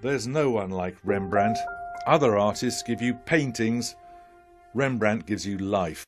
There's no one like Rembrandt. Other artists give you paintings. Rembrandt gives you life.